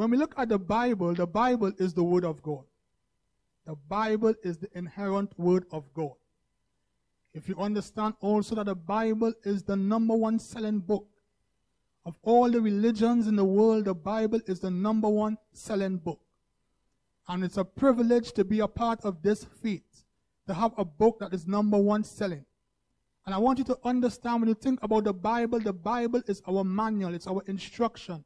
When we look at the Bible, the Bible is the Word of God. The Bible is the inherent Word of God. If you understand also that the Bible is the number one selling book of all the religions in the world, the Bible is the number one selling book. And it's a privilege to be a part of this feat, to have a book that is number one selling. And I want you to understand when you think about the Bible, the Bible is our manual, it's our instruction.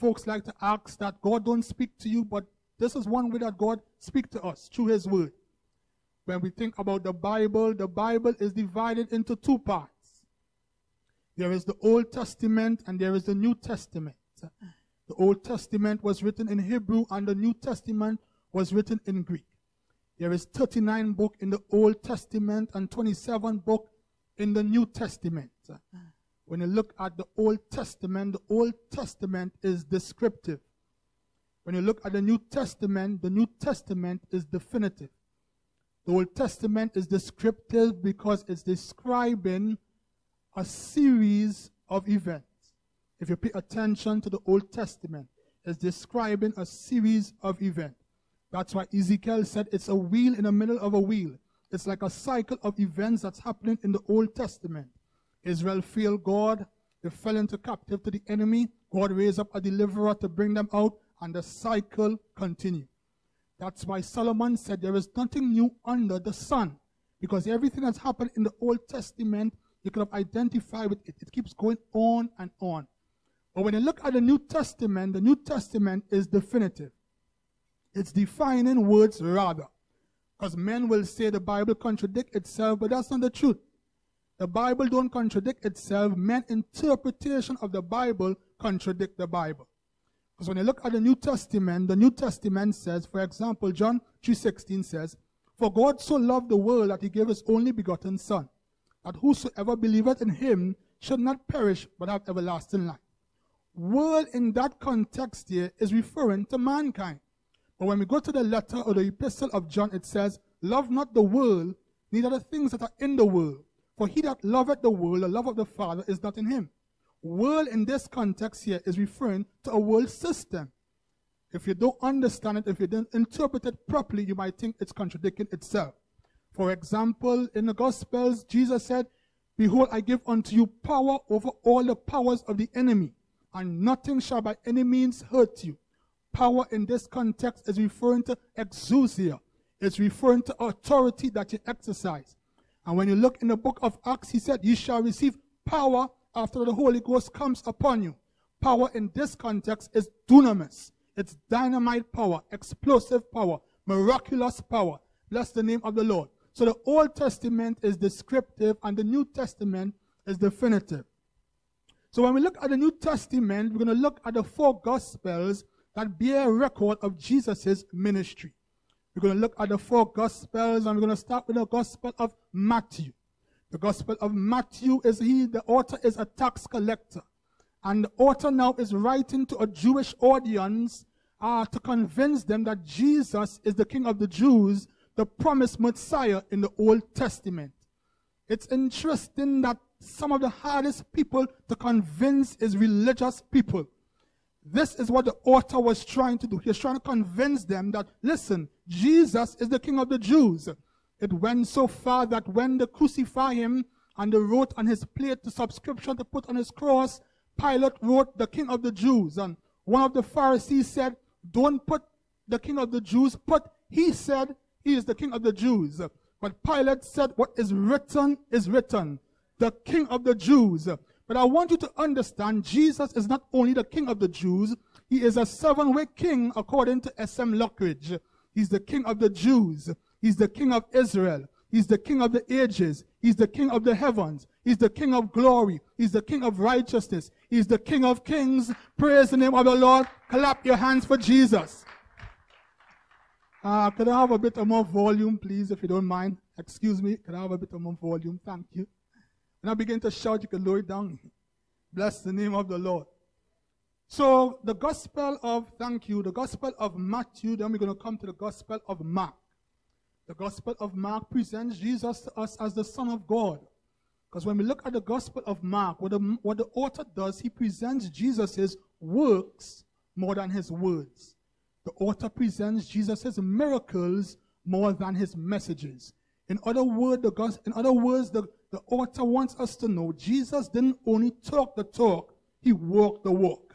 Folks like to ask that God don't speak to you, but this is one way that God speaks to us through His Word. When we think about the Bible, the Bible is divided into two parts. There is the Old Testament and there is the New Testament. The Old Testament was written in Hebrew and the New Testament was written in Greek. There is 39 book in the Old Testament and 27 book in the New Testament. When you look at the Old Testament, the Old Testament is descriptive. When you look at the New Testament, the New Testament is definitive. The Old Testament is descriptive because it's describing a series of events. If you pay attention to the Old Testament, it's describing a series of events. That's why Ezekiel said it's a wheel in the middle of a wheel. It's like a cycle of events that's happening in the Old Testament. Israel failed God. They fell into captive to the enemy. God raised up a deliverer to bring them out, and the cycle continued. That's why Solomon said there is nothing new under the sun. Because everything that's happened in the Old Testament you could have identified with it. It keeps going on and on. But when you look at the New Testament, the New Testament is definitive. It's defining words rather. Because men will say the Bible contradicts itself, but that's not the truth. The Bible don't contradict itself. Men interpretation of the Bible contradict the Bible. Because when you look at the New Testament, the New Testament says, for example, John 3.16 says, For God so loved the world that he gave his only begotten Son, that whosoever believeth in him should not perish but have everlasting life. World in that context here is referring to mankind. But when we go to the letter or the epistle of John, it says, Love not the world, neither the things that are in the world. For he that loveth the world, the love of the Father is not in him. World in this context here is referring to a world system. If you don't understand it, if you don't interpret it properly, you might think it's contradicting itself. For example, in the Gospels, Jesus said, Behold, I give unto you power over all the powers of the enemy, and nothing shall by any means hurt you. Power in this context is referring to exousia. It's referring to authority that you exercise. And when you look in the book of Acts, he said, You shall receive power after the Holy Ghost comes upon you. Power in this context is dunamis. It's dynamite power, explosive power, miraculous power. Bless the name of the Lord. So the Old Testament is descriptive and the New Testament is definitive. So when we look at the New Testament, we're going to look at the four Gospels that bear record of Jesus' ministry. We're going to look at the four Gospels and we're going to start with the Gospel of Matthew. The Gospel of Matthew is he, the author is a tax collector. And the author now is writing to a Jewish audience uh, to convince them that Jesus is the King of the Jews the promised Messiah in the Old Testament. It's interesting that some of the hardest people to convince is religious people. This is what the author was trying to do. He was trying to convince them that, listen, Jesus is the King of the Jews. It went so far that when they crucify him and they wrote on his plate the subscription to put on his cross, Pilate wrote the King of the Jews. And one of the Pharisees said, don't put the King of the Jews, put, he said, he is the king of the Jews. But Pilate said, What is written is written. The king of the Jews. But I want you to understand Jesus is not only the king of the Jews, he is a seven way king according to S.M. Lockridge. He's the king of the Jews. He's the king of Israel. He's the king of the ages. He's the king of the heavens. He's the king of glory. He's the king of righteousness. He's the king of kings. Praise the name of the Lord. Clap your hands for Jesus. Uh, could I have a bit of more volume, please, if you don't mind? Excuse me. Could I have a bit of more volume? Thank you. When I begin to shout, you can lower it down. Bless the name of the Lord. So, the gospel of, thank you, the gospel of Matthew, then we're going to come to the gospel of Mark. The gospel of Mark presents Jesus to us as the Son of God. Because when we look at the gospel of Mark, what the, what the author does, he presents Jesus' works more than his words. The author presents Jesus' miracles more than his messages. In other, word, the, in other words, the, the author wants us to know Jesus didn't only talk the talk, he walked the walk.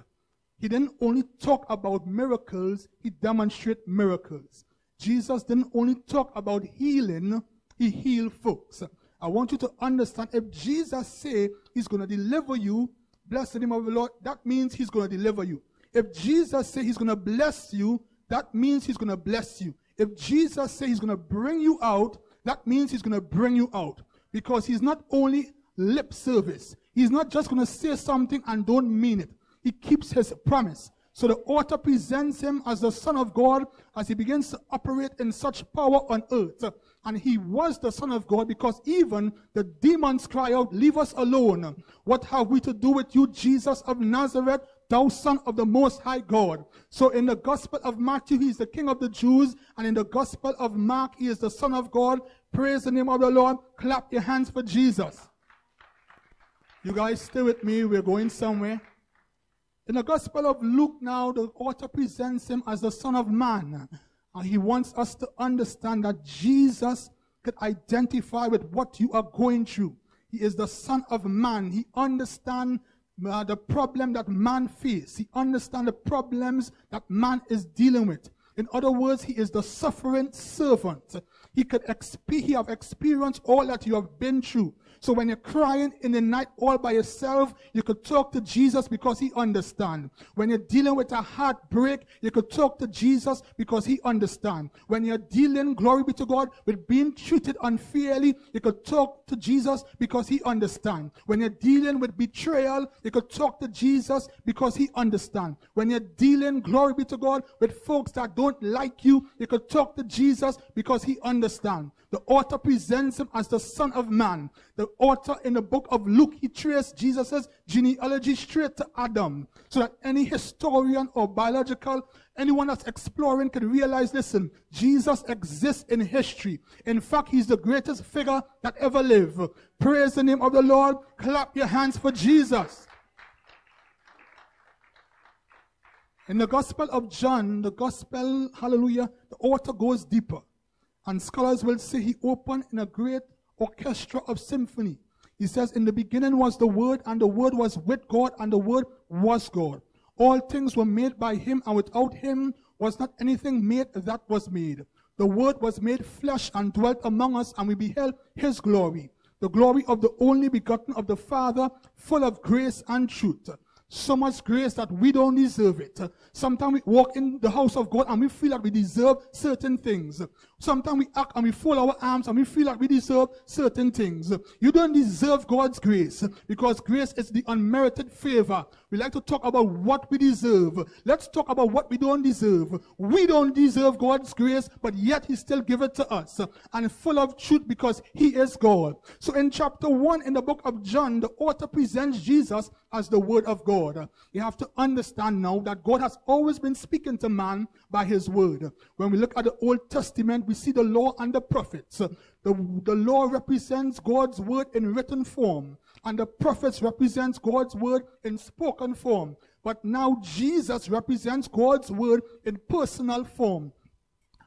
He didn't only talk about miracles, he demonstrated miracles. Jesus didn't only talk about healing, he healed folks. I want you to understand if Jesus say he's going to deliver you, bless the name of the Lord, that means he's going to deliver you. If Jesus say he's going to bless you, that means he's going to bless you. If Jesus say he's going to bring you out, that means he's going to bring you out. Because he's not only lip service. He's not just going to say something and don't mean it. He keeps his promise. So the author presents him as the Son of God as he begins to operate in such power on earth. And he was the Son of God because even the demons cry out, Leave us alone. What have we to do with you, Jesus of Nazareth, thou Son of the Most High God? So in the Gospel of Matthew, he is the King of the Jews. And in the Gospel of Mark, he is the Son of God. Praise the name of the Lord. Clap your hands for Jesus. You guys stay with me. We're going somewhere. In the Gospel of Luke now, the author presents him as the Son of Man. And he wants us to understand that Jesus could identify with what you are going through. He is the Son of Man. He understands uh, the problem that man faces. He understands the problems that man is dealing with. In other words, he is the suffering servant. He could exp- he have experienced all that you have been through. So when you're crying in the night all by yourself, you could talk to Jesus because he understands. When you're dealing with a heartbreak, you could talk to Jesus because he understands. When you're dealing, glory be to God, with being treated unfairly, you could talk to Jesus because he understands. When you're dealing with betrayal, you could talk to Jesus because he understands. When you're dealing, glory be to God, with folks that don't like you, you could talk to Jesus because he understands. The author presents him as the Son of Man. The author in the book of Luke, he traced Jesus' genealogy straight to Adam. So that any historian or biological, anyone that's exploring can realize, listen, Jesus exists in history. In fact, he's the greatest figure that ever lived. Praise the name of the Lord. Clap your hands for Jesus. In the Gospel of John, the Gospel, hallelujah, the author goes deeper. And scholars will say he opened in a great orchestra of symphony. He says, In the beginning was the Word, and the Word was with God, and the Word was God. All things were made by him, and without him was not anything made that was made. The Word was made flesh and dwelt among us, and we beheld his glory. The glory of the only begotten of the Father, full of grace and truth so much grace that we don't deserve it. Sometimes we walk in the house of God and we feel like we deserve certain things. Sometimes we act and we fold our arms and we feel like we deserve certain things. You don't deserve God's grace because grace is the unmerited favor. We like to talk about what we deserve. Let's talk about what we don't deserve. We don't deserve God's grace, but yet He still gives it to us and full of truth because He is God. So in chapter 1 in the book of John, the author presents Jesus as the Word of God. You have to understand now that God has always been speaking to man by His Word. When we look at the Old Testament, we see the law and the prophets. The, the law represents God's Word in written form, and the prophets represents God's Word in spoken form. But now Jesus represents God's Word in personal form.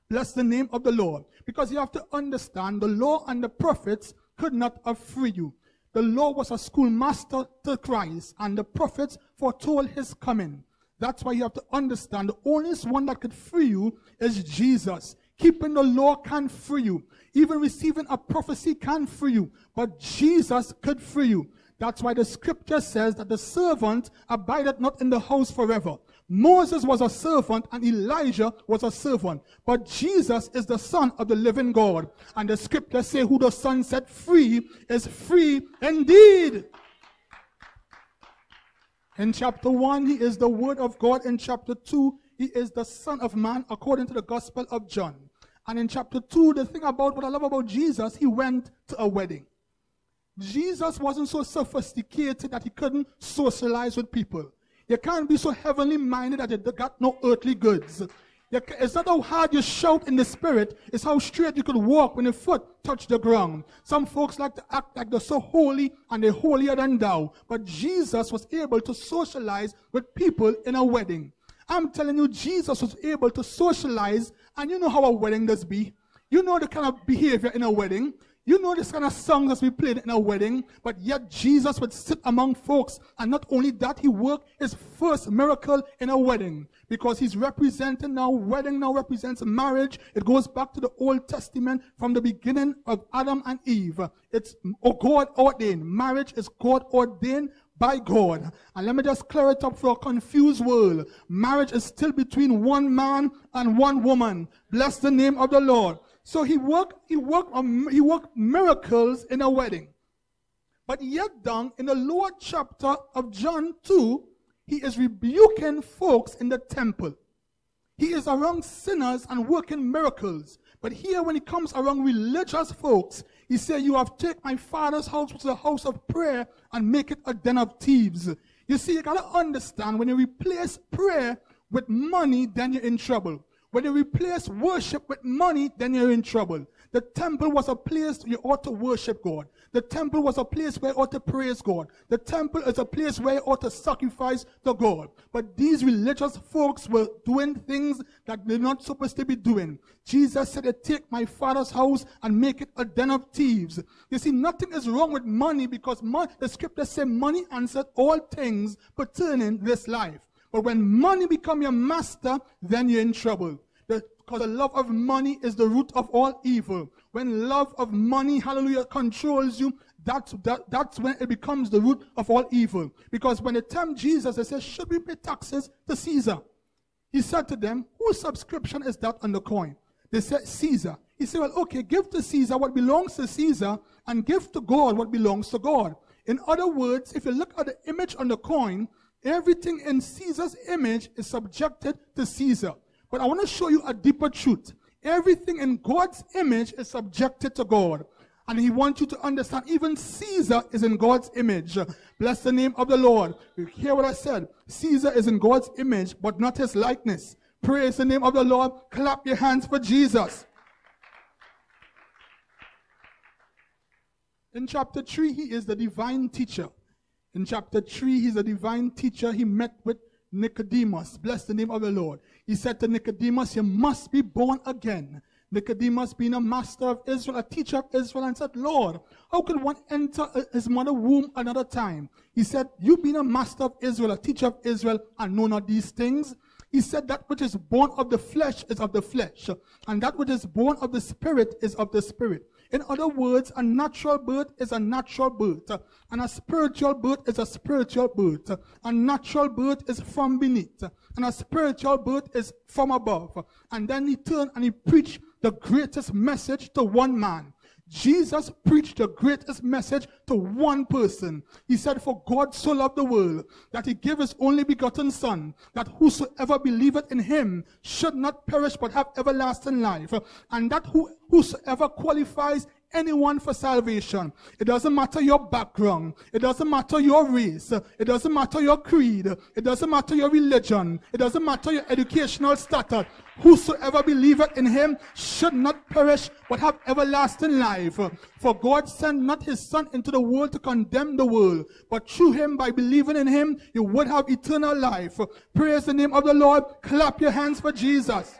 Bless the name of the Lord. Because you have to understand the law and the prophets could not have freed you. The law was a schoolmaster to Christ, and the prophets foretold his coming. That's why you have to understand the only one that could free you is Jesus. Keeping the law can free you. Even receiving a prophecy can free you. But Jesus could free you. That's why the scripture says that the servant abideth not in the house forever. Moses was a servant and Elijah was a servant. But Jesus is the son of the living God. And the scripture say who the son set free is free indeed. In chapter 1, he is the word of God. In chapter 2, he is the son of man according to the gospel of John. And in chapter 2, the thing about what I love about Jesus, he went to a wedding. Jesus wasn't so sophisticated that he couldn't socialize with people. You can't be so heavenly minded that you got no earthly goods. It's not how hard you shout in the spirit, it's how straight you could walk when your foot touched the ground. Some folks like to act like they're so holy and they're holier than thou. But Jesus was able to socialize with people in a wedding. I'm telling you, Jesus was able to socialize, and you know how a wedding does be. You know the kind of behavior in a wedding. You know this kind of songs that we played in a wedding, but yet Jesus would sit among folks, and not only that, he worked his first miracle in a wedding because he's representing now, wedding now represents marriage. It goes back to the Old Testament from the beginning of Adam and Eve. It's God ordained. Marriage is God ordained by God. And let me just clear it up for a confused world. Marriage is still between one man and one woman. Bless the name of the Lord. So he worked, he worked, um, he worked miracles in a wedding. But yet down in the lower chapter of John 2, he is rebuking folks in the temple. He is around sinners and working miracles. But here when he comes around religious folks, he said, you have taken my father's house, which is a house of prayer, and make it a den of thieves. You see, you gotta understand, when you replace prayer with money, then you're in trouble. When you replace worship with money, then you're in trouble. The temple was a place you ought to worship God. The temple was a place where you ought to praise God. The temple is a place where you ought to sacrifice to God. But these religious folks were doing things that they're not supposed to be doing. Jesus said, take my father's house and make it a den of thieves. You see, nothing is wrong with money because the scriptures say money answered all things pertaining this life. But when money become your master, then you're in trouble. Because the love of money is the root of all evil. When love of money, hallelujah, controls you, that's, that, that's when it becomes the root of all evil. Because when they tempt Jesus, they say, should we pay taxes to Caesar? He said to them, whose subscription is that on the coin? They said, Caesar. He said, well, okay, give to Caesar what belongs to Caesar and give to God what belongs to God. In other words, if you look at the image on the coin, Everything in Caesar's image is subjected to Caesar. But I want to show you a deeper truth. Everything in God's image is subjected to God. And he wants you to understand even Caesar is in God's image. Bless the name of the Lord. You hear what I said? Caesar is in God's image, but not his likeness. Praise the name of the Lord. Clap your hands for Jesus. In chapter 3, he is the divine teacher. In chapter 3, he's a divine teacher. He met with Nicodemus. Bless the name of the Lord. He said to Nicodemus, You must be born again. Nicodemus, being a master of Israel, a teacher of Israel, and said, Lord, how can one enter his mother's womb another time? He said, You being a master of Israel, a teacher of Israel, and know not these things? He said, That which is born of the flesh is of the flesh, and that which is born of the spirit is of the spirit. In other words, a natural birth is a natural birth, and a spiritual birth is a spiritual birth. A natural birth is from beneath, and a spiritual birth is from above. And then he turned and he preached the greatest message to one man. Jesus preached the greatest message to one person. He said, For God so loved the world that he gave his only begotten Son, that whosoever believeth in him should not perish but have everlasting life. And that who, whosoever qualifies anyone for salvation. It doesn't matter your background. It doesn't matter your race. It doesn't matter your creed. It doesn't matter your religion. It doesn't matter your educational status. Whosoever believeth in him should not perish, but have everlasting life. For God sent not his son into the world to condemn the world, but through him, by believing in him, you would have eternal life. Praise the name of the Lord. Clap your hands for Jesus.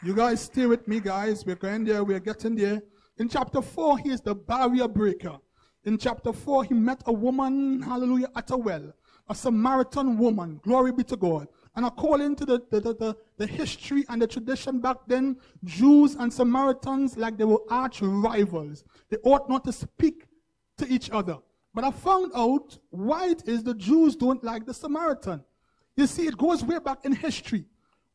You guys stay with me, guys. We're going there. We're getting there. In chapter 4, he is the barrier breaker. In chapter 4, he met a woman, hallelujah, at a well. A Samaritan woman. Glory be to God. And according to the, the, the, the, history and the tradition back then, Jews and Samaritans, like they were arch rivals. They ought not to speak to each other. But I found out why it is the Jews don't like the Samaritan. You see, it goes way back in history.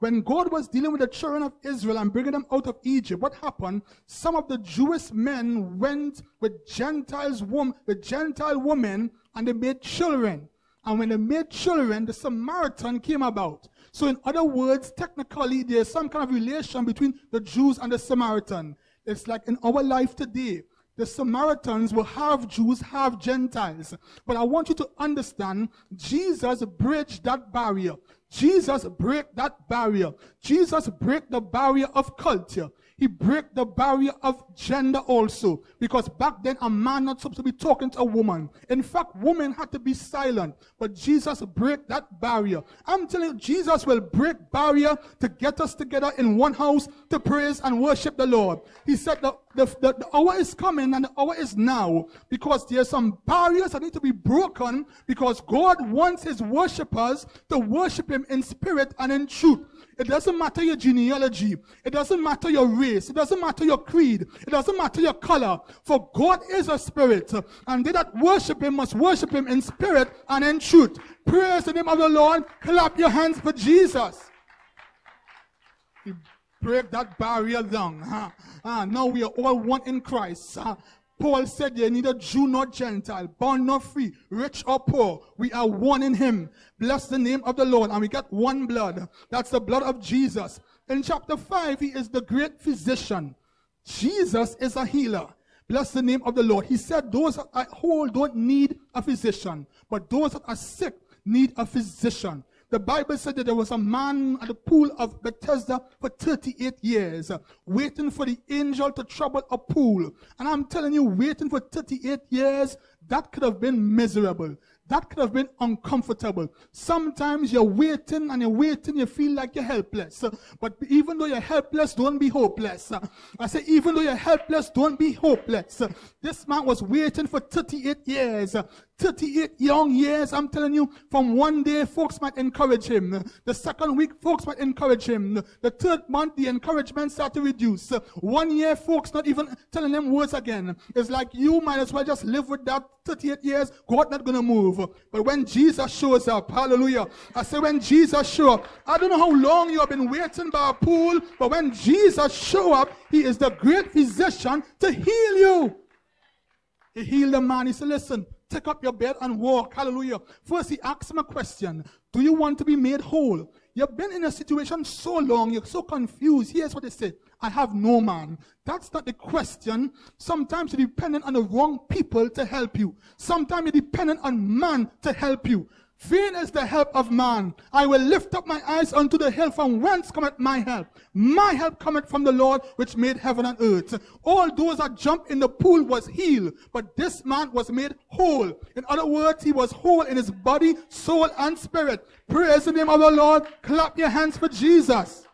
When God was dealing with the children of Israel and bringing them out of Egypt, what happened? Some of the Jewish men went with Gentiles wom- with Gentile women and they made children. And when they made children, the Samaritan came about. So in other words, technically, there's some kind of relation between the Jews and the Samaritan. It's like in our life today. The Samaritans were half Jews, half Gentiles. But I want you to understand, Jesus bridged that barrier. Jesus break that barrier. Jesus break the barrier of culture. He break the barrier of gender also. Because back then a man not supposed to be talking to a woman. In fact, women had to be silent. But Jesus break that barrier. I'm telling you, Jesus will break barrier to get us together in one house to praise and worship the Lord. He said the, the, the, the hour is coming and the hour is now. Because there's some barriers that need to be broken because God wants his worshippers to worship him in spirit and in truth. It doesn't matter your genealogy. It doesn't matter your race. It doesn't matter your creed. It doesn't matter your color. For God is a spirit. And they that worship him must worship him in spirit and in truth. Praise the name of the Lord. Clap your hands for Jesus. Break that barrier down. Huh? Ah, now we are all one in Christ. Huh? Paul said "You neither Jew nor Gentile, born nor free, rich or poor. We are one in him. Bless the name of the Lord. And we got one blood. That's the blood of Jesus. In chapter 5, he is the great physician. Jesus is a healer. Bless the name of the Lord. He said those that are whole don't need a physician, but those that are sick need a physician. The Bible said that there was a man at the pool of Bethesda for 38 years, uh, waiting for the angel to trouble a pool. And I'm telling you, waiting for 38 years, that could have been miserable. That could have been uncomfortable. Sometimes you're waiting and you're waiting, you feel like you're helpless. But even though you're helpless, don't be hopeless. I say, even though you're helpless, don't be hopeless. This man was waiting for 38 years. 38 young years, I'm telling you, from one day, folks might encourage him. The second week, folks might encourage him. The third month, the encouragement start to reduce. One year, folks not even telling him words again. It's like you might as well just live with that 38 years. God not going to move. But when Jesus shows up, hallelujah. I say when Jesus show up, I don't know how long you have been waiting by a pool, but when Jesus show up, he is the great physician to heal you. He healed the man. He said, listen, take up your bed and walk. Hallelujah. First, he asks him a question Do you want to be made whole? You've been in a situation so long, you're so confused. Here's what he said I have no man. That's not the question. Sometimes you're dependent on the wrong people to help you. Sometimes you're dependent on man to help you. Vain is the help of man. I will lift up my eyes unto the hill from whence cometh my help. My help cometh from the Lord which made heaven and earth. All those that jumped in the pool was healed, but this man was made whole. In other words, he was whole in his body, soul, and spirit. Praise the name of the Lord. Clap your hands for Jesus.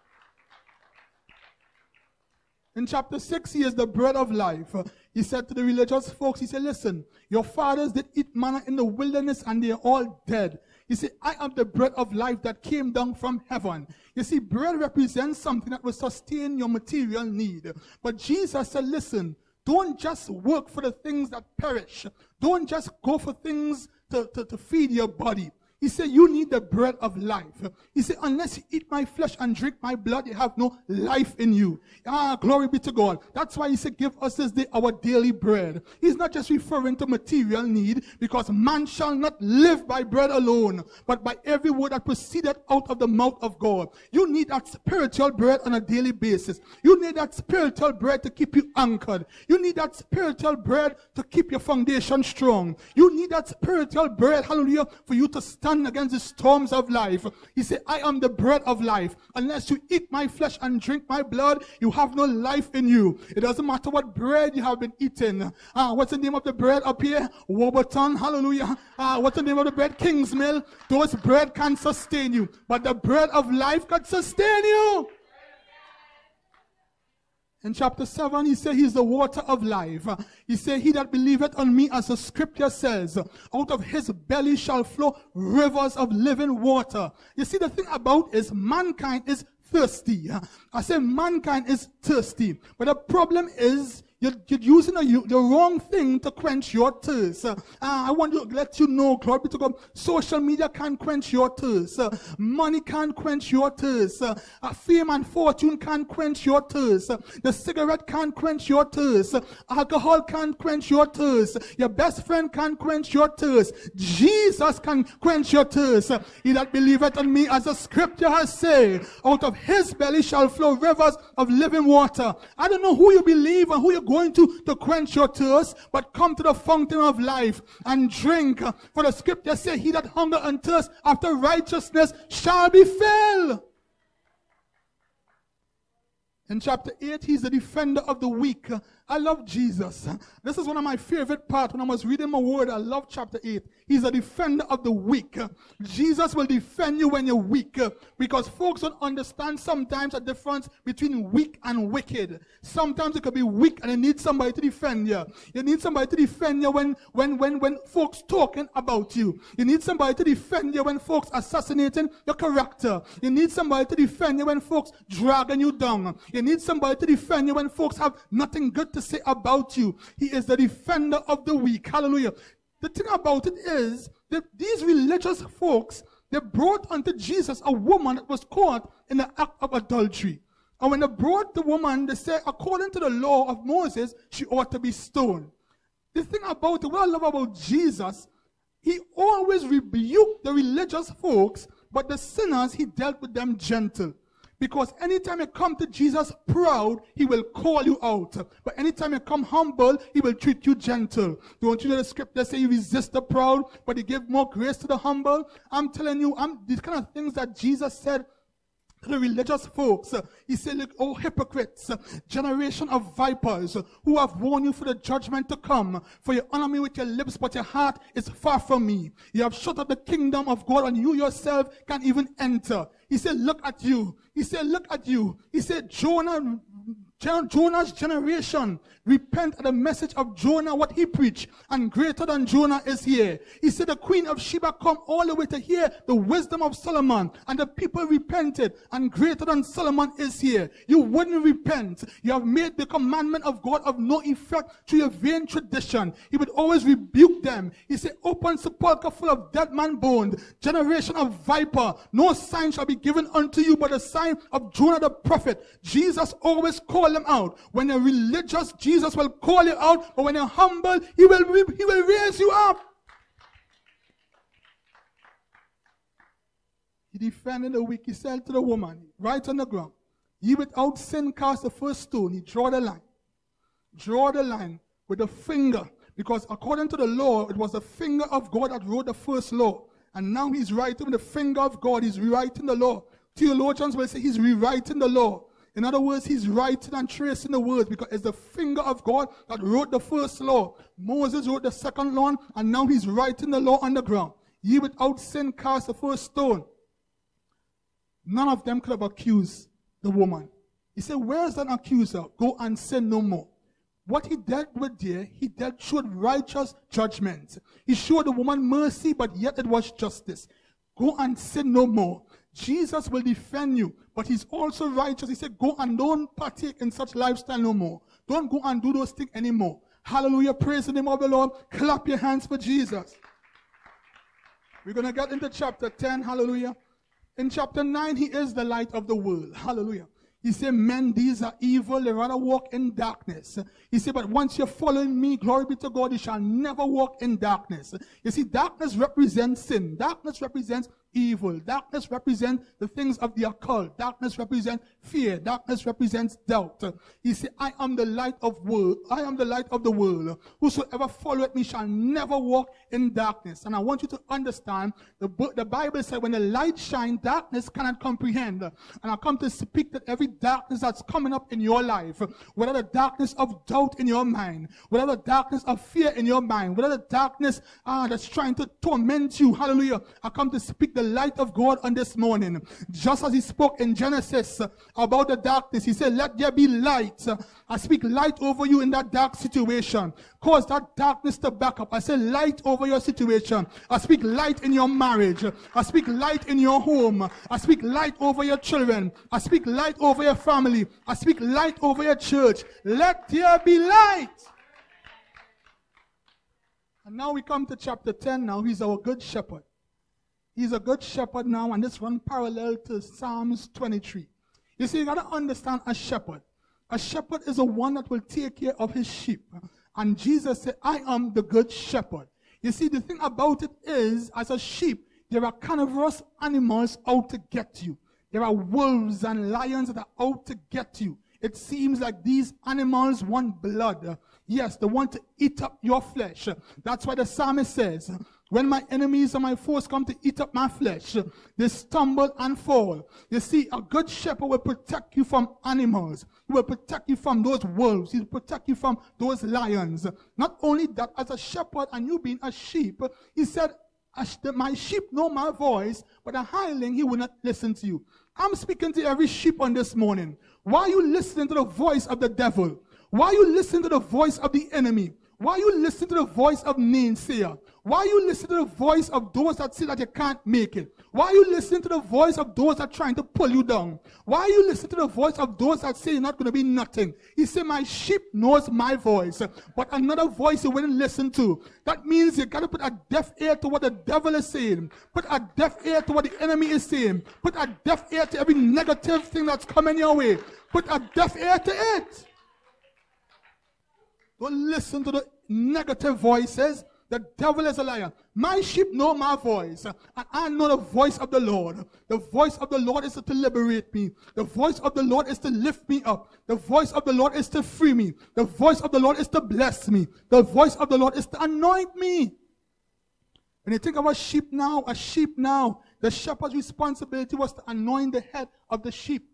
In chapter 6, he is the bread of life. He said to the religious folks, he said, listen, your fathers did eat manna in the wilderness and they are all dead. You see, I am the bread of life that came down from heaven. You see, bread represents something that will sustain your material need. But Jesus said, listen, don't just work for the things that perish. Don't just go for things to, to, to feed your body. He said, You need the bread of life. He said, Unless you eat my flesh and drink my blood, you have no life in you. Ah, glory be to God. That's why he said, Give us this day our daily bread. He's not just referring to material need, because man shall not live by bread alone, but by every word that proceeded out of the mouth of God. You need that spiritual bread on a daily basis. You need that spiritual bread to keep you anchored. You need that spiritual bread to keep your foundation strong. You need that spiritual bread, hallelujah, for you to stand against the storms of life. He said, I am the bread of life. Unless you eat my flesh and drink my blood, you have no life in you. It doesn't matter what bread you have been eating. Uh, what's the name of the bread up here? Warburton. Hallelujah. Uh, what's the name of the bread? Kingsmill. Those bread can sustain you. But the bread of life can sustain you. In chapter 7, he said he's the water of life. He said, He that believeth on me, as the scripture says, out of his belly shall flow rivers of living water. You see, the thing about is mankind is thirsty. I say mankind is thirsty. But the problem is you're, you're using a, you, the wrong thing to quench your thirst. Uh, I want to let you know, glory be to God, social media can't quench your thirst. Uh, money can't quench your thirst. Uh, fame and fortune can't quench your thirst. the cigarette can't quench your thirst. alcohol can't quench your thirst. Your best friend can't quench your thirst. Jesus can quench your thirst. he that believeth on me, as the scripture has said, out of his belly shall flow rivers of living water. I don't know who you believe and who you going to, to quench your thirst, but come to the fountain of life and drink. For the scripture says, He that hunger and thirst after righteousness shall be filled. In chapter 8, he's the defender of the weak. I love Jesus. This is one of my favorite parts when I was reading my word. I love chapter 8. He's a defender of the weak. Jesus will defend you when you're weak because folks don't understand sometimes the difference between weak and wicked. Sometimes you could be weak and you need somebody to defend you. You need somebody to defend you when, when, when, when folks talking about you. You need somebody to defend you when folks assassinating your character. You need somebody to defend you when folks dragging you down. You need somebody to defend you when folks have nothing good to say about you. He is the defender of the weak. Hallelujah. The thing about it is that these religious folks, they brought unto Jesus a woman that was caught in the act of adultery. And when they brought the woman, they said, according to the law of Moses, she ought to be stoned. The thing about it, what I love about Jesus, he always rebuked the religious folks, but the sinners, he dealt with them gentle. Because anytime you come to Jesus proud, he will call you out. But anytime you come humble, he will treat you gentle. Don't you know the scripture say he resist the proud, but he give more grace to the humble? I'm telling you, I'm these kind of things that Jesus said the religious folks. He said, Look, oh hypocrites, generation of vipers, who have warned you for the judgment to come. For you honor me with your lips, but your heart is far from me. You have shut up the kingdom of God, and you yourself can't even enter. He said, Look at you. He said, Look at you. He said, Jonah Jonah's generation repent at the message of Jonah, what he preached, and greater than Jonah is here. He said the queen of Sheba come all the way to hear the wisdom of Solomon, and the people repented, and greater than Solomon is here. You wouldn't repent. You have made the commandment of God of no effect to your vain tradition. He would always rebuke them. He said, open sepulchre full of dead man bones, generation of viper, no sign shall be given unto you but the sign of Jonah the prophet. Jesus always called them out. When you're religious, Jesus will call you out. But when you're humble, he will, he will raise you up. He defended the weak. He said to the woman, right on the ground, Ye without sin cast the first stone. He draw the line. Draw the line with a finger. Because according to the law, it was the finger of God that wrote the first law. And now he's writing with the finger of God. He's rewriting the law. Theologians will say he's rewriting the law. In other words, he's writing and tracing the words because it's the finger of God that wrote the first law. Moses wrote the second law, and now he's writing the law on the ground. Ye without sin cast the first stone. None of them could have accused the woman. He said, Where's that accuser? Go and sin no more. What he dealt with there, he dealt showed righteous judgment. He showed the woman mercy, but yet it was justice. Go and sin no more. Jesus will defend you, but he's also righteous. He said, Go and don't partake in such lifestyle no more. Don't go and do those things anymore. Hallelujah. Praise the name of the Lord. Clap your hands for Jesus. We're going to get into chapter 10. Hallelujah. In chapter 9, he is the light of the world. Hallelujah. He said, Men, these are evil. They rather walk in darkness. He said, But once you're following me, glory be to God, you shall never walk in darkness. You see, darkness represents sin. Darkness represents evil. Darkness represents the things of the occult. Darkness represents fear. Darkness represents doubt. He said, I am the light of world. I am the light of the world. Whosoever followeth me shall never walk in darkness. And I want you to understand the book, the Bible said when the light shines, darkness cannot comprehend. And I come to speak that every darkness that's coming up in your life, whether the darkness of doubt in your mind, whether the darkness of fear in your mind, whether the darkness uh, that's trying to torment you, hallelujah, I come to speak the light of God on this morning. Just as he spoke in Genesis about the darkness, he said, let there be light. I speak light over you in that dark situation. Cause that darkness to back up. I say light over your situation. I speak light in your marriage. I speak light in your home. I speak light over your children. I speak light over your family. I speak light over your church. Let there be light. And now we come to chapter 10 now. He's our good shepherd. He's a good shepherd now, and this run parallel to Psalms 23. You see, you got to understand a shepherd. A shepherd is the one that will take care of his sheep. And Jesus said, I am the good shepherd. You see, the thing about it is, as a sheep, there are carnivorous animals out to get you. There are wolves and lions that are out to get you. It seems like these animals want blood. Yes, they want to eat up your flesh. That's why the psalmist says, When my enemies and my foes come to eat up my flesh, they stumble and fall. You see, a good shepherd will protect you from animals. He will protect you from those wolves. He will protect you from those lions. Not only that, as a shepherd and you being a sheep, he said, my sheep know my voice, but a hireling, he will not listen to you. I'm speaking to every sheep on this morning. Why are you listening to the voice of the devil? Why are you listening to the voice of the enemy? Why you listening to the voice of naysayer? Why you listening to the voice of those that say that you can't make it? Why are you listening to the voice of those that are trying to pull you down? Why you listening to the voice of those that say you're not going to be nothing? He said, My sheep knows my voice, but another voice you wouldn't listen to. That means you got to put a deaf ear to what the devil is saying, put a deaf ear to what the enemy is saying, put a deaf ear to every negative thing that's coming your way, put a deaf ear to it. Don't listen to the negative voices. The devil is a liar. My sheep know my voice, and I know the voice of the Lord. The voice of the Lord is to liberate me. The voice of the Lord is to lift me up. The voice of the Lord is to free me. The voice of the Lord is to bless me. The voice of the Lord is to anoint me. When you think about sheep now, a sheep now, the shepherd's responsibility was to anoint the head of the sheep.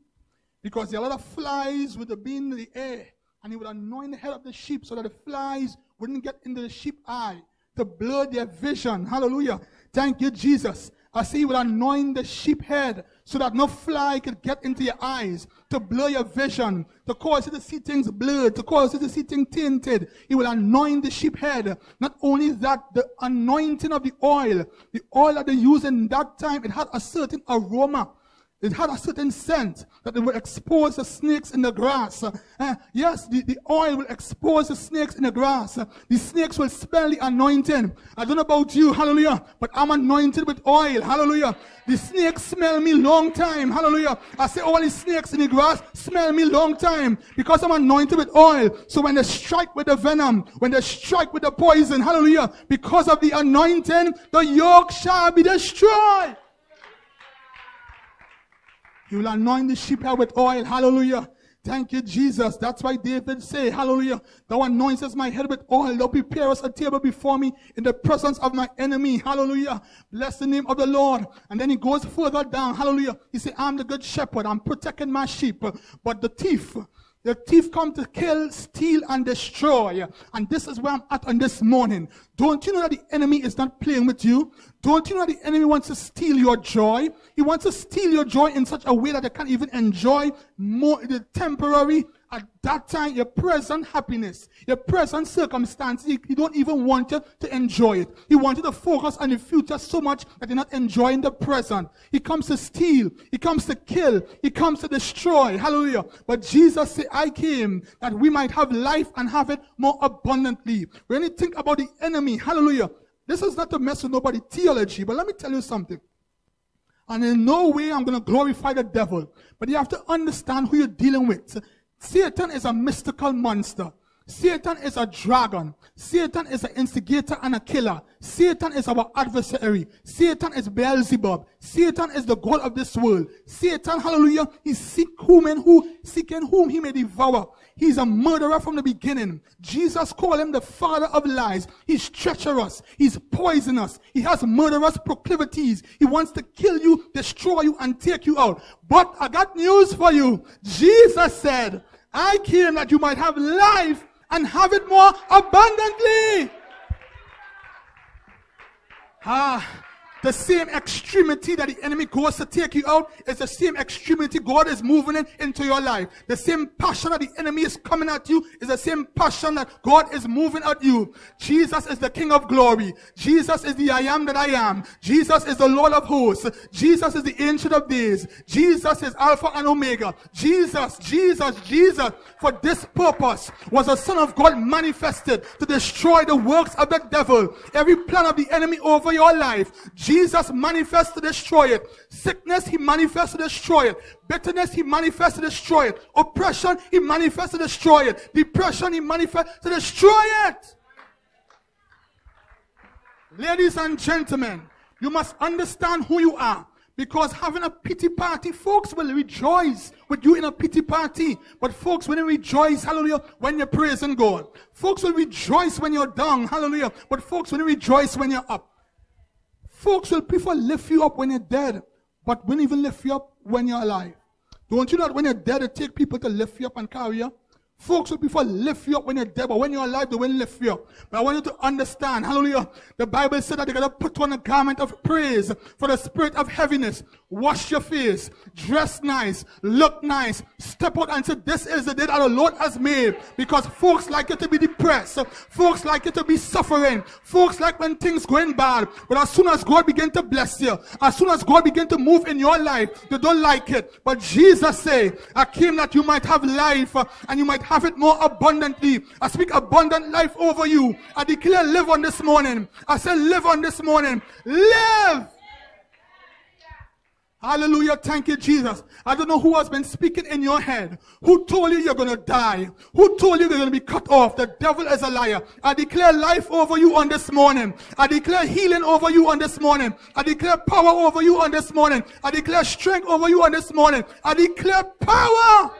Because there are a lot of flies with the being in the air and he would anoint the head of the sheep so that the flies wouldn't get into the sheep eye to blur their vision. Hallelujah. Thank you, Jesus. I see he would anoint the sheep head so that no fly could get into your eyes, to blur your vision, to cause you to see things blurred, to cause you to see things tinted. He will anoint the sheep head. Not only that, the anointing of the oil, the oil that they used in that time, it had a certain aroma. It had a certain scent that it would expose the snakes in the grass. Uh, yes, the, the oil will expose the snakes in the grass. The snakes will smell the anointing. I don't know about you, hallelujah, but I'm anointed with oil, hallelujah. The snakes smell me long time, hallelujah. I say all the snakes in the grass smell me long time because I'm anointed with oil. So when they strike with the venom, when they strike with the poison, hallelujah, because of the anointing, the yoke shall be destroyed. He will anoint the sheep head with oil. Hallelujah. Thank you, Jesus. That's why David say, Hallelujah. Thou anointest my head with oil. Thou preparest a table before me in the presence of my enemy. Hallelujah. Bless the name of the Lord. And then he goes further down. Hallelujah. He say, I'm the good shepherd. I'm protecting my sheep. But the thief, the thief come to kill, steal, and destroy. And this is where I'm at on this morning. Don't you know that the enemy is not playing with you? Don't you know the enemy wants to steal your joy? He wants to steal your joy in such a way that you can't even enjoy more the temporary at that time, your present happiness, your present circumstances, he, he don't even want you to enjoy it. You to focus on the future so much that you're not enjoying the present. He comes to steal. He comes to kill. He comes to destroy. Hallelujah. But Jesus said, I came that we might have life and have it more abundantly. When you think about the enemy, hallelujah, this is not to mess with nobody theology, but let me tell you something. And in no way I'm going to glorify the devil. But you have to understand who you're dealing with. Satan is a mystical monster. Satan is a dragon. Satan is an instigator and a killer. Satan is our adversary. Satan is Beelzebub. Satan is the God of this world. Satan, hallelujah, he seek whom and who, seeking whom he may devour. He's a murderer from the beginning. Jesus called him the father of lies. He's treacherous. He's poisonous. He has murderous proclivities. He wants to kill you, destroy you, and take you out. But I got news for you. Jesus said, I came that you might have life and have it more abundantly. Ah, the same extremity that the enemy goes to take you out is the same extremity God is moving in into your life. The same passion that the enemy is coming at you is the same passion that God is moving at you. Jesus is the King of glory. Jesus is the I am that I am. Jesus is the Lord of hosts. Jesus is the Ancient of Days. Jesus is Alpha and Omega. Jesus, Jesus, Jesus, for this purpose was the Son of God manifested to destroy the works of the devil. Every plan of the enemy over your life. Jesus Jesus manifests to destroy it. Sickness, he manifests to destroy it. Bitterness, he manifests to destroy it. Oppression, he manifests to destroy it. Depression, he manifests to destroy it. Ladies and gentlemen, you must understand who you are. Because having a pity party, folks will rejoice with you in a pity party. But folks will rejoice, hallelujah, when you're praising God. Folks will rejoice when you're down, hallelujah. But folks will rejoice when you're up. Folks will prefer lift you up when you're dead, but won't even lift you up when you're alive. Don't you know that when you're dead, it take people to lift you up and carry you? Folks will prefer lift you up when you're dead, but when you're alive, they will lift you up. But I want you to understand, hallelujah. The Bible said that they're going to put on a garment of praise for the spirit of heaviness. Wash your face, dress nice, look nice, step out and say, This is the day that the Lord has made. Because folks like you to be depressed, folks like you to be suffering, folks like when things going bad. But as soon as God begin to bless you, as soon as God begin to move in your life, they don't like it. But Jesus say, I came that you might have life and you might have it more abundantly. I speak abundant life over you. I declare live on this morning. I say live on this morning. Live! Hallelujah. Thank you, Jesus. I don't know who has been speaking in your head. Who told you you're going to die? Who told you you're going to be cut off? The devil is a liar. I declare life over you on this morning. I declare healing over you on this morning. I declare power over you on this morning. I declare strength over you on this morning. I declare power.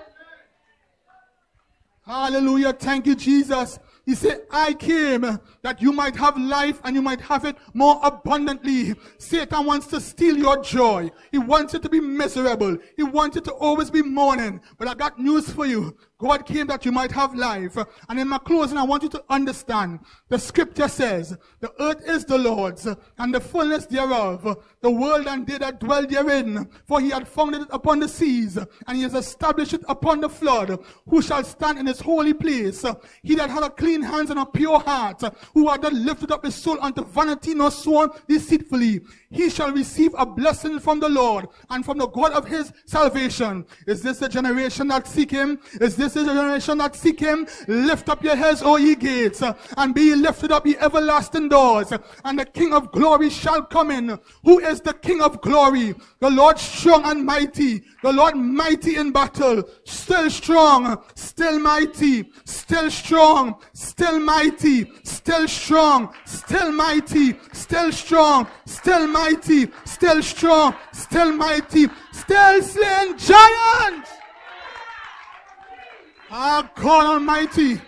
Hallelujah. Thank you, Jesus. He said, I came that you might have life and you might have it more abundantly. Satan wants to steal your joy. He wants you to be miserable. He wants you to always be mourning. But I got news for you. God came that you might have life. And in my closing, I want you to understand the scripture says, the earth is the Lord's and the fullness thereof, the world and they that dwell therein. For he had founded it upon the seas and he has established it upon the flood. Who shall stand in his holy place? He that had a clean hands and a pure heart, who had not lifted up his soul unto vanity nor sworn deceitfully. He shall receive a blessing from the Lord and from the God of his salvation. Is this the generation that seek him? Is this the generation that seek him? Lift up your heads, O ye gates, and be lifted up, ye everlasting doors, and the King of glory shall come in. Who is the King of glory? The Lord strong and mighty, the Lord mighty in battle, still strong, still mighty, still strong, still mighty, still strong, still mighty, still strong, still mighty, still strong, still mighty, still slaying giants. Our God Almighty,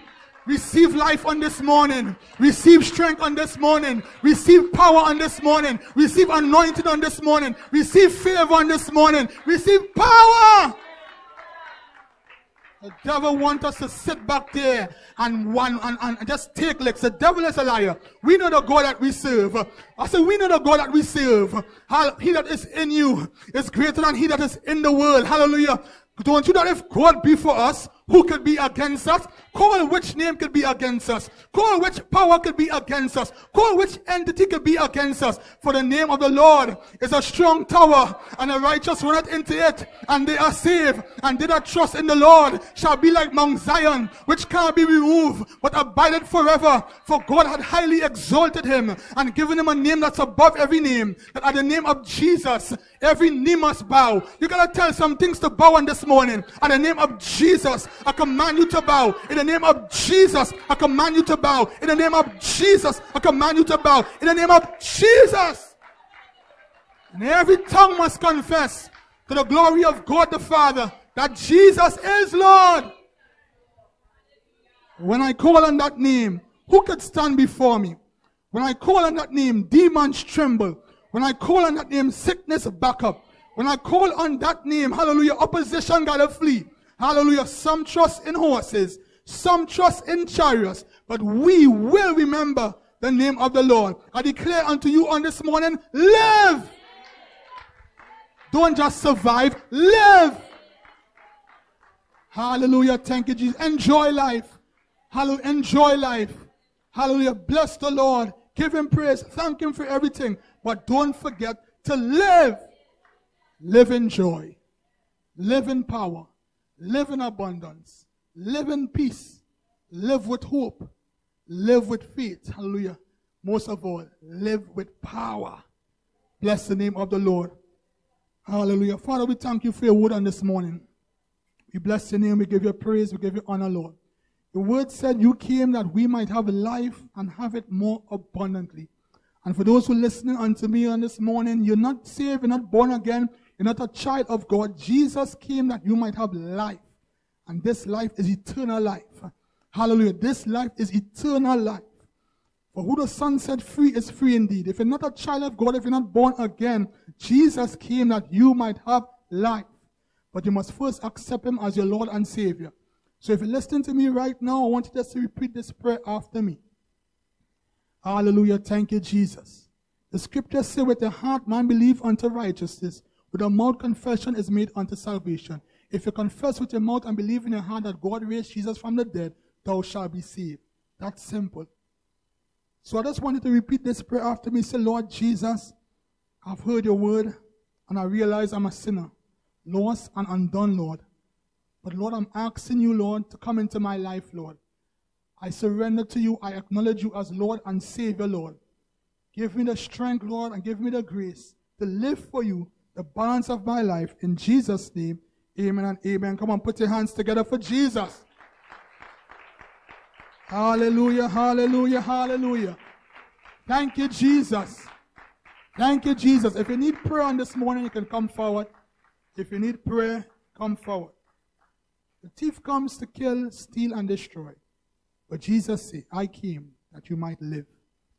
receive life on this morning. Receive strength on this morning. Receive power on this morning. Receive anointing on this morning. Receive favor on this morning. Receive power. The devil wants us to sit back there and one and, and just take licks. The devil is a liar. We know the God that we serve. I said, we know the God that we serve. He that is in you is greater than he that is in the world. Hallelujah. Don't you know if God be for us, who could be against us? Call which name could be against us. Call which power could be against us. Call which entity could be against us. For the name of the Lord is a strong tower, and the righteous run into it, and they are saved. And they that trust in the Lord shall be like Mount Zion, which cannot be removed, but abideth forever. For God had highly exalted him and given him a name that's above every name. That at the name of Jesus, every knee must bow. You gotta tell some things to bow on this morning. At the name of Jesus, I command you to bow. In the name of Jesus, I command you to bow. In the name of Jesus, I command you to bow. In the name of Jesus. And every tongue must confess to the glory of God the Father that Jesus is Lord. When I call on that name, who could stand before me? When I call on that name, demons tremble. When I call on that name, sickness back up. When I call on that name, hallelujah, opposition gotta flee. Hallelujah. Some trust in horses, some trust in chariots, but we will remember the name of the Lord. I declare unto you on this morning, live. Don't just survive, live. Hallelujah. Thank you, Jesus. Enjoy life. Hallelujah. Enjoy life. Hallelujah. Bless the Lord. Give him praise. Thank him for everything. But don't forget to live. Live in joy. Live in power live in abundance, live in peace, live with hope, live with faith. Hallelujah. Most of all, live with power. Bless the name of the Lord. Hallelujah. Father, we thank you for your word on this morning. We bless your name. We give you praise. We give you honor, Lord. The word said you came that we might have life and have it more abundantly. And for those who are listening unto me on this morning, you're not saved, you're not born again, you're not a child of God. Jesus came that you might have life. And this life is eternal life. Hallelujah. This life is eternal life. For who the Son set free is free indeed. If you're not a child of God, if you're not born again, Jesus came that you might have life. But you must first accept Him as your Lord and Savior. So if you're listening to me right now, I want you just to repeat this prayer after me. Hallelujah. Thank you, Jesus. The scriptures say, with the heart man believe unto righteousness, with the mouth confession is made unto salvation. If you confess with your mouth and believe in your heart that God raised Jesus from the dead, thou shalt be saved. That's simple. So I just wanted to repeat this prayer after me. Say, Lord Jesus, I've heard your word and I realize I'm a sinner, lost and undone, Lord. But Lord, I'm asking you, Lord, to come into my life, Lord. I surrender to you. I acknowledge you as Lord and Savior, Lord. Give me the strength, Lord, and give me the grace to live for you the balance of my life. In Jesus' name, amen and amen. Come on, put your hands together for Jesus. Hallelujah, hallelujah, hallelujah. Thank you, Jesus. Thank you, Jesus. If you need prayer on this morning, you can come forward. If you need prayer, come forward. The thief comes to kill, steal, and destroy. But Jesus said, I came that you might live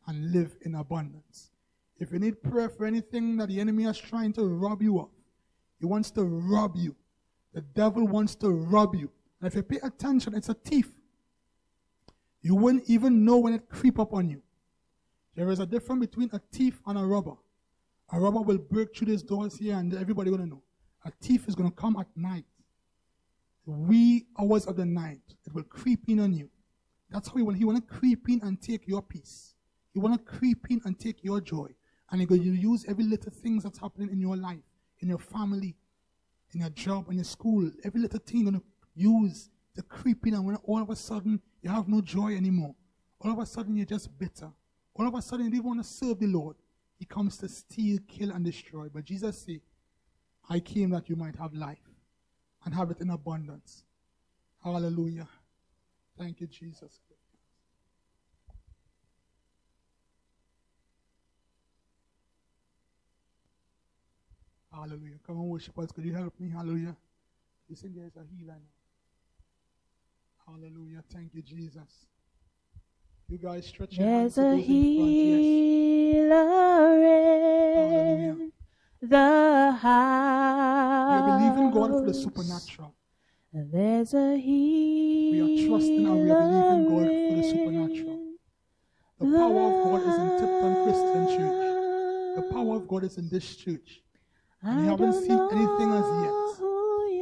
and live in abundance. If you need prayer for anything that the enemy is trying to rob you of, he wants to rob you. The devil wants to rob you. And if you pay attention, it's a thief. You wouldn't even know when it creep up on you. There is a difference between a thief and a robber. A robber will break through these doors here and everybody gonna know. A thief is gonna come at night. Wee hours of the night, it will creep in on you. That's how he want. He want to creep in and take your peace. He want to creep in and take your joy. And he's going to use every little things that's happening in your life, in your family, in your job, in your school. Every little thing you're going to use to creep in. And when all of a sudden you have no joy anymore. All of a sudden you're just bitter. All of a sudden you don't want to serve the Lord. He comes to steal, kill, and destroy. But Jesus said, I came that you might have life and have it in abundance. Hallelujah. Thank you, Jesus. Hallelujah. Come on, worshipers. Could you help me? Hallelujah. Listen, there's a healer now. Hallelujah. Thank you, Jesus. You guys stretch your There's hands. a healer in the house. We are believing God for the supernatural. There's a healer. We are trusting and we are believing God for the supernatural. The power of God is in Tipton Christian Church. The power of God is in this church. And you haven't seen anything as yet.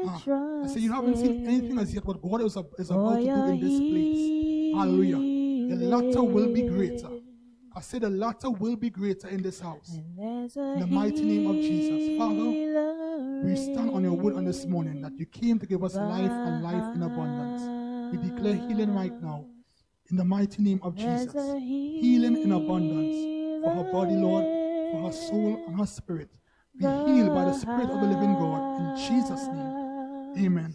Ah, I say you haven't seen anything as yet what God is, is about to do in this place. Hallelujah. The latter will be greater. I said, the latter will be greater in this house. In the mighty name of Jesus. Father, we stand on your word on this morning that you came to give us life and life in abundance. We declare healing right now. In the mighty name of Jesus. Healing in abundance for her body, Lord, for her soul and her spirit. Be healed by the Spirit of the living God. In Jesus' name. Amen.